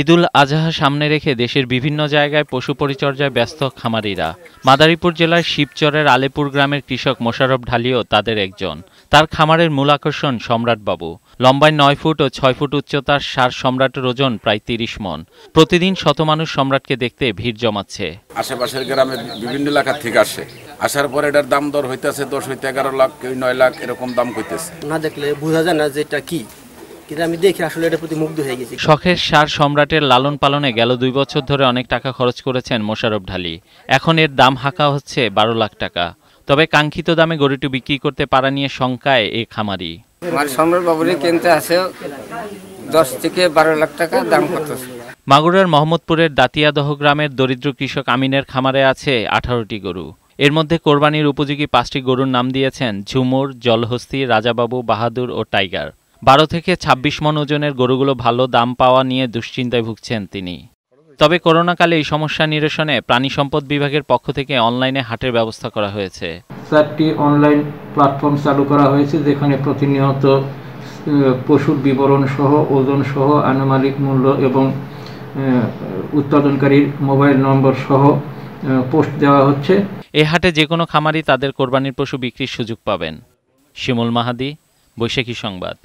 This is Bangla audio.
ঈদুল আজহা সামনে রেখে দেশের বিভিন্ন জায়গায় পশু পরিচর্যায় ব্যস্ত খামারিরা। মাদারীপুর জেলার শিবচরের আলেপুর গ্রামের কৃষক মোশাররফ ঢালিও তাদের একজন। তার খামারের মূল আকর্ষণ সম্রাট বাবু লম্বায় নয় ফুট ও ছয় ফুট উচ্চতার সার সম্রাটের ওজন প্রায় তিরিশ মন। প্রতিদিন শত মানুষ সম্রাটকে দেখতে ভিড় জমাচ্ছে। আশেপাশের গ্রামে বিভিন্ন এলাকা থেকে আসে। আসার পরে এটার দাম দর হইতেছে দশ হইতে এগারো লাখ কেউ নয় লাখ এরকম দাম কইতেছে। না দেখলে বোঝা যায় না যে এটা কি। কিন্তু আমি দেখে আসলে এটার প্রতি মুগ্ধ হয়ে গেছি। শখের সার সম্রাটের লালন পালনে গেল দুই বছর ধরে অনেক টাকা খরচ করেছেন মোশাররফ ঢালি। এখন এর দাম হাঁকা হচ্ছে বারো লাখ টাকা। তবে কাঙ্ক্ষিত দামে গরুটি বিক্রি করতে পারা নিয়ে শঙ্কায় এ খামারি। আমার সম্রাট বাবুরি কিনতে আছে দশ থেকে বারো লাখ টাকা দাম করতেছে মাগুরার মোহাম্মদপুরের দাতিয়াদহ গ্রামের দরিদ্র কৃষক আমিনের খামারে আছে আঠারোটি গরু। এর মধ্যে কোরবানির উপযোগী পাঁচটি গরুর নাম দিয়েছেন ঝুমুর জলহস্তি রাজাবাবু বাহাদুর ও টাইগার। বারো থেকে ২৬ মন ওজনের গরুগুলো ভালো দাম পাওয়া নিয়ে দুশ্চিন্তায় ভুগছেন তিনি। তবে করোনাকালে এই সমস্যা নিরসনে প্রাণী সম্পদ বিভাগের পক্ষ থেকে অনলাইনে হাটের ব্যবস্থা করা হয়েছে। চারটি অনলাইন প্ল্যাটফর্ম চালু করা হয়েছে যেখানে প্রতিনিয়ত পশুর বিবরণ সহ ওজন সহ আনুমানিক মূল্য এবং উৎপাদনকারীর মোবাইল নম্বর সহ পোস্ট দেওয়া হচ্ছে। এ হাটে যে কোনো খামারই তাদের কোরবানির পশু বিক্রির সুযোগ পাবেন। শিমুল মাহাদি বৈশাখী সংবাদ।